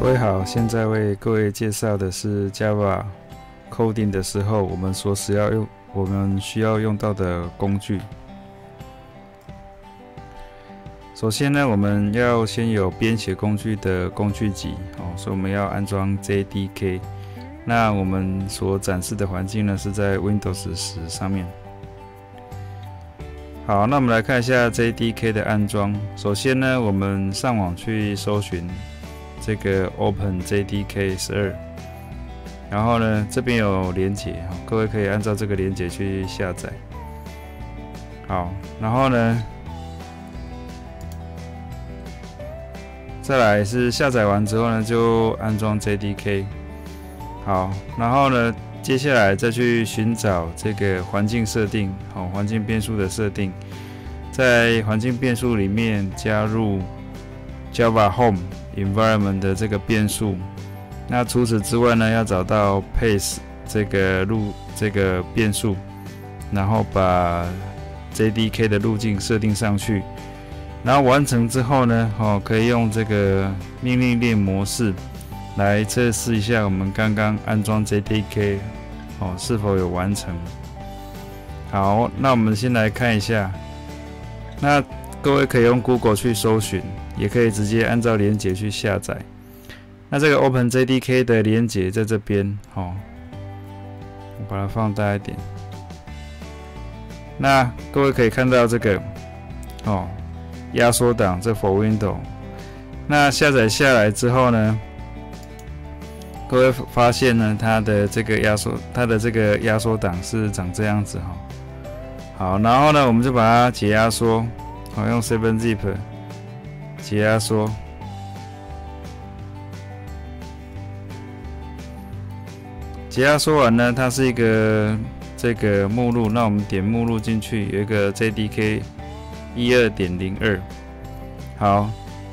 各位好，现在为各位介绍的是 Java coding 的时候，我们所需要用我们需要用到的工具。首先呢，我们要先有编写工具的工具集，哦，所以我们要安装 JDK。那我们所展示的环境呢，是在 Windows 十上面。好，那我们来看一下 JDK 的安装。首先呢，我们上网去搜寻。这个 Open JDK 十二，然后呢，这边有连接，各位可以按照这个连接去下载。好，然后呢，再来是下载完之后呢，就安装 JDK。好，然后呢，接下来再去寻找这个环境设定，好，环境变数的设定，在环境变数里面加入 Java Home。Environment 的这个变数，那除此之外呢，要找到 pace 这个路这个变数，然后把 JDK 的路径设定上去，然后完成之后呢，哦，可以用这个命令链模式来测试一下我们刚刚安装 JDK 哦是否有完成。好，那我们先来看一下，那各位可以用 Google 去搜寻。也可以直接按照连接去下载。那这个 Open JDK 的连接在这边，哦，我把它放大一点。那各位可以看到这个，哦，压缩档这 For Window。那下载下来之后呢，各位发现呢，它的这个压缩，它的这个压缩档是长这样子哈。好，然后呢，我们就把它解压缩，好，用 Seven Zip。解压缩，解压缩完呢，它是一个这个目录。那我们点目录进去，有一个 JDK 一二点零二。好，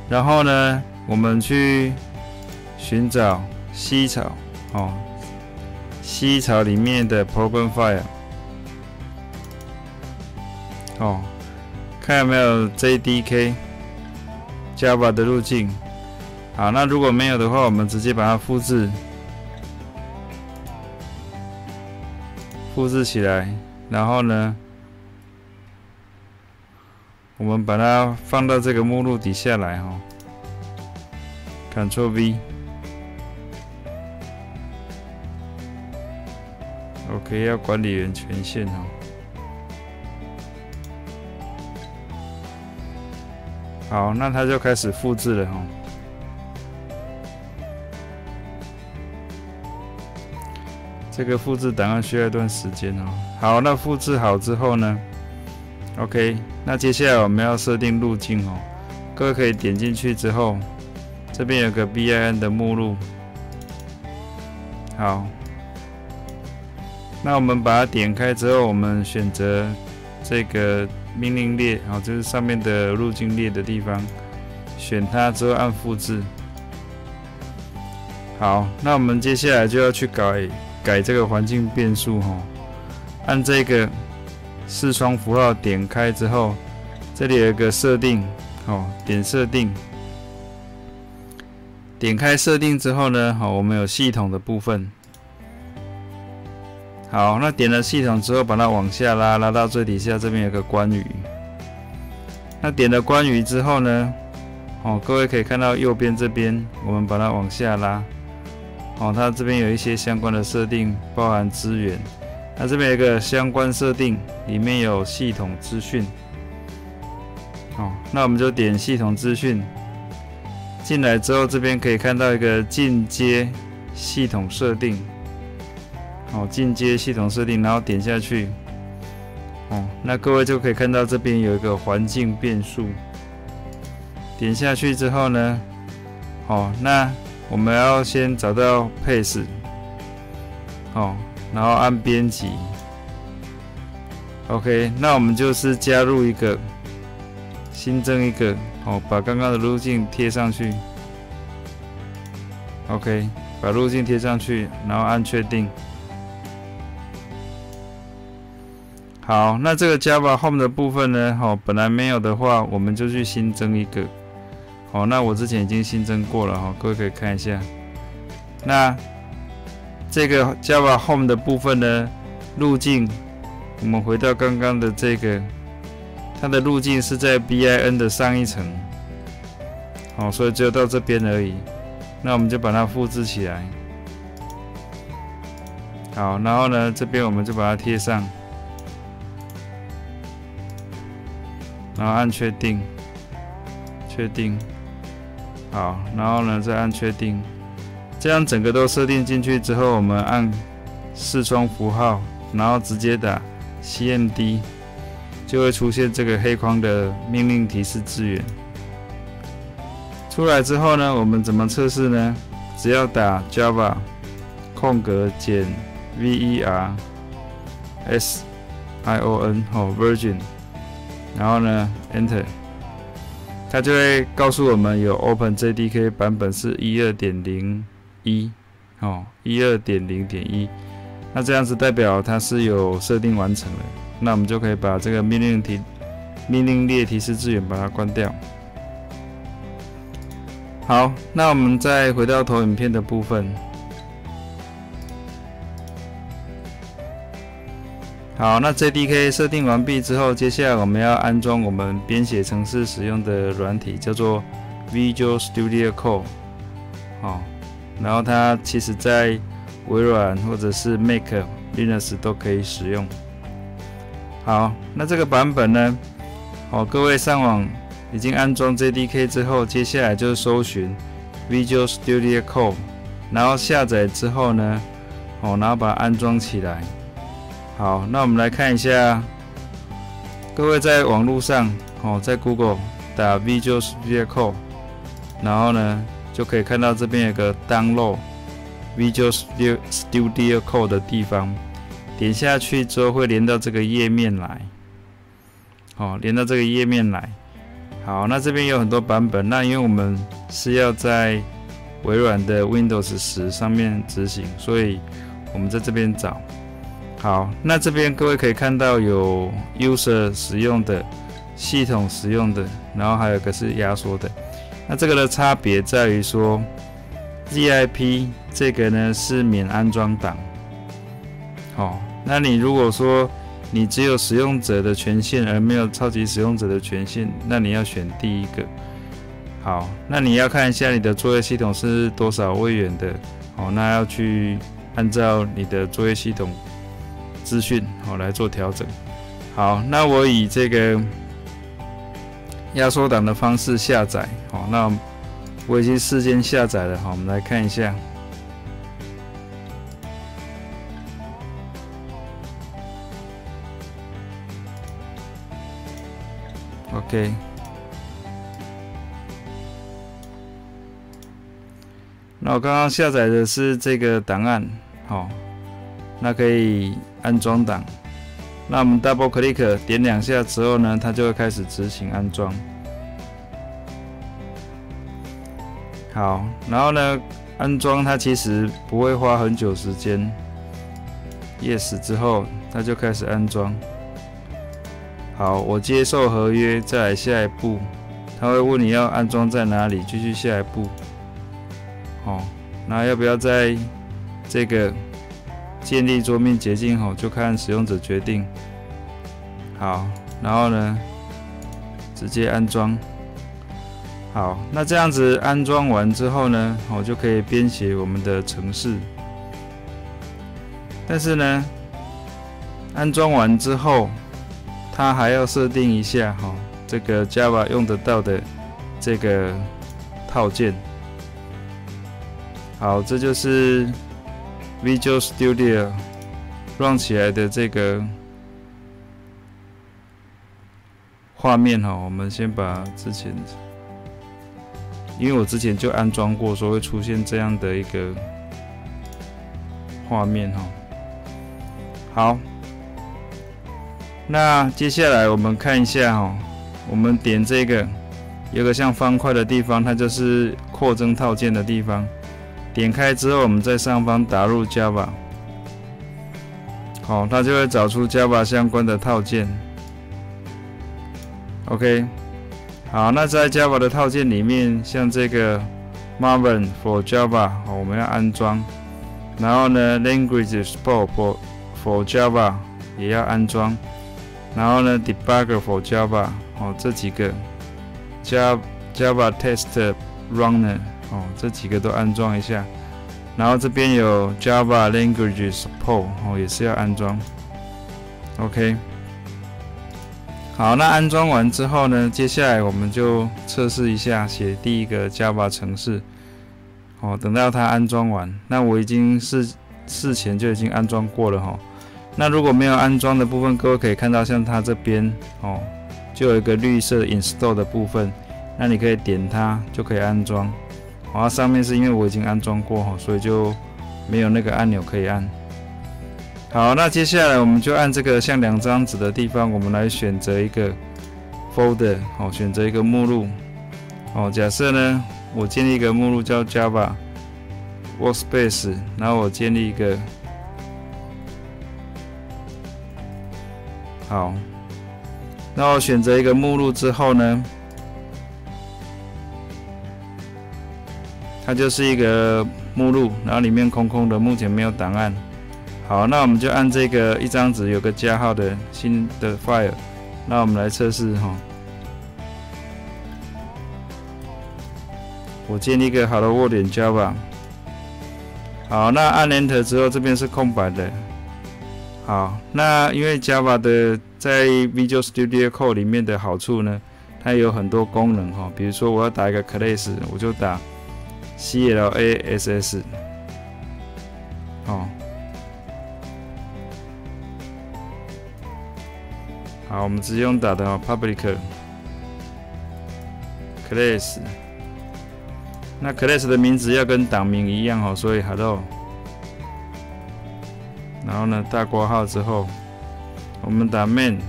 然后呢，我们去寻找西槽哦西槽里面的 Program File 哦，看有没有 JDK。Java 的路径，好，那如果没有的话，我们直接把它复制，复制起来，然后呢，我们把它放到这个目录底下来哈，Ctrl V，OK，要管理员权限哦。好，那它就开始复制了哈。这个复制档案需要一段时间哦。好，那复制好之后呢？OK，那接下来我们要设定路径哦。各位可以点进去之后，这边有个 bin 的目录。好，那我们把它点开之后，我们选择这个。命令列，好，就是上面的路径列的地方，选它之后按复制。好，那我们接下来就要去改改这个环境变数，哈，按这个视窗符号点开之后，这里有一个设定，哦，点设定，点开设定之后呢，好，我们有系统的部分。好，那点了系统之后，把它往下拉，拉到最底下，这边有个关于。那点了关于之后呢，哦，各位可以看到右边这边，我们把它往下拉。哦，它这边有一些相关的设定，包含资源。那这边有一个相关设定，里面有系统资讯。哦，那我们就点系统资讯。进来之后，这边可以看到一个进阶系统设定。好，进阶系统设定，然后点下去，哦，那各位就可以看到这边有一个环境变数。点下去之后呢，好，那我们要先找到 pace，好，然后按编辑，OK，那我们就是加入一个，新增一个，哦，把刚刚的路径贴上去，OK，把路径贴上去，然后按确定。好，那这个 Java Home 的部分呢？好，本来没有的话，我们就去新增一个。好，那我之前已经新增过了哈，各位可以看一下。那这个 Java Home 的部分呢，路径，我们回到刚刚的这个，它的路径是在 bin 的上一层，好，所以只有到这边而已。那我们就把它复制起来，好，然后呢，这边我们就把它贴上，然后按确定，确定。好，然后呢，再按确定，这样整个都设定进去之后，我们按视窗符号，然后直接打 cmd，就会出现这个黑框的命令提示资源。出来之后呢，我们怎么测试呢？只要打 java 空格减 ver s i o n 哦 version，然后呢 enter。它就会告诉我们有 Open JDK 版本是一二点零一，哦，一二点零点一，那这样子代表它是有设定完成了，那我们就可以把这个命令提命令列提示资源把它关掉。好，那我们再回到投影片的部分。好，那 JDK 设定完毕之后，接下来我们要安装我们编写程式使用的软体，叫做 Visual Studio Code。好，然后它其实在微软或者是 Mac、Linux 都可以使用。好，那这个版本呢？好，各位上网已经安装 JDK 之后，接下来就搜寻 Visual Studio Code，然后下载之后呢，好，然后把它安装起来。好，那我们来看一下，各位在网络上哦，在 Google 打 Visual Studio Code，然后呢就可以看到这边有个 Download Visual Studio Code 的地方，点下去之后会连到这个页面来，哦，连到这个页面来。好，那这边有很多版本，那因为我们是要在微软的 Windows 十上面执行，所以我们在这边找。好，那这边各位可以看到有 user 使用的、系统使用的，然后还有一个是压缩的。那这个的差别在于说，ZIP 这个呢是免安装档。好，那你如果说你只有使用者的权限而没有超级使用者的权限，那你要选第一个。好，那你要看一下你的作业系统是多少位元的。好，那要去按照你的作业系统。资讯好来做调整。好，那我以这个压缩档的方式下载。好，那我已经事先下载了。好，我们来看一下。OK。那我刚刚下载的是这个档案。好。那可以安装档，那我们 double click 点两下之后呢，它就会开始执行安装。好，然后呢，安装它其实不会花很久时间。Yes 之后，它就开始安装。好，我接受合约，再来下一步，他会问你要安装在哪里，继续下一步。好，那要不要在这个？建立桌面捷径后，就看使用者决定。好，然后呢，直接安装。好，那这样子安装完之后呢，我就可以编写我们的程式。但是呢，安装完之后，它还要设定一下哈，这个 Java 用得到的这个套件。好，这就是。Visual Studio run 起来的这个画面哈，我们先把之前，因为我之前就安装过，所以会出现这样的一个画面哈。好，那接下来我们看一下哈，我们点这个有个像方块的地方，它就是扩增套件的地方。点开之后，我们在上方打入 Java，好，它就会找出 Java 相关的套件。OK，好，那在 Java 的套件里面，像这个 Maven for Java，我们要安装。然后呢，Language Support for for Java 也要安装。然后呢，Debugger for Java，哦，这几个 Java Java Test Runner，哦，这几个都安装一下。然后这边有 Java Language Support，哦，也是要安装。OK。好，那安装完之后呢，接下来我们就测试一下写第一个 Java 程式。哦，等到它安装完，那我已经事事前就已经安装过了哈。那如果没有安装的部分，各位可以看到，像它这边哦，就有一个绿色 Install 的部分，那你可以点它就可以安装。好，上面是因为我已经安装过哈，所以就没有那个按钮可以按。好，那接下来我们就按这个像两张纸的地方，我们来选择一个 folder，好，选择一个目录。哦，假设呢，我建立一个目录叫 Java Workspace，然后我建立一个，好，那我选择一个目录之后呢，它就是一个目录，然后里面空空的，目前没有档案。好，那我们就按这个一张纸有个加号的新的 file，那我们来测试哈。我建立一个好的沃点 Java。好，那按 Enter 之后，这边是空白的。好，那因为 Java 的在 Visual Studio Code 里面的好处呢，它有很多功能哈，比如说我要打一个 class，我就打 class。哦。好，我们直接用打的哦，public。Class，那 class 的名字要跟档名一样哦，所以 hello，然后呢大括号之后，我们打 main，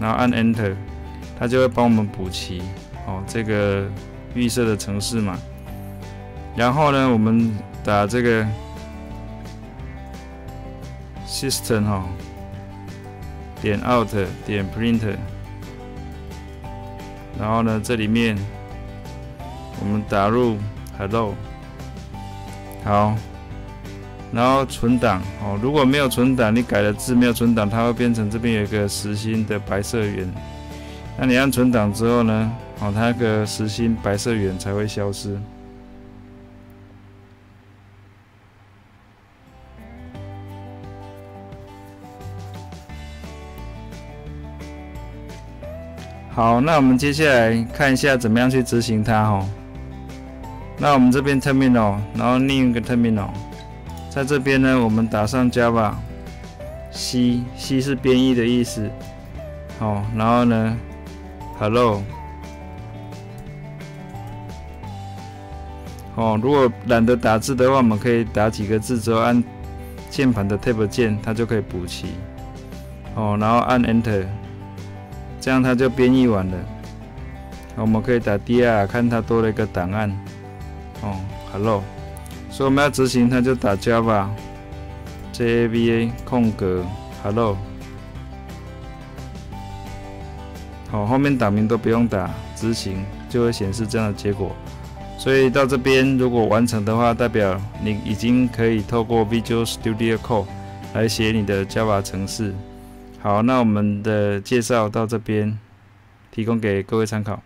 然后按 enter，它就会帮我们补齐。哦这个预设的程式嘛，然后呢我们打这个 system 哈。点 out 点 print，然后呢，这里面我们打入 hello，好，然后存档哦。如果没有存档，你改了字没有存档，它会变成这边有一个实心的白色圆。那你按存档之后呢，哦，它那个实心白色圆才会消失。好，那我们接下来看一下怎么样去执行它哈。那我们这边 terminal，然后另一个 terminal，在这边呢，我们打上 Java，C，C 是编译的意思。好，然后呢，Hello。哦，如果懒得打字的话，我们可以打几个字之后按键盘的 Tab 键，它就可以补齐。哦，然后按 Enter。这样它就编译完了，我们可以打 dir 看它多了一个档案，哦，hello，所以我们要执行它就打 java java 空格。hello，好，后面档名都不用打，执行就会显示这样的结果。所以到这边如果完成的话，代表你已经可以透过 Visual Studio Code 来写你的 Java 程式。好，那我们的介绍到这边，提供给各位参考。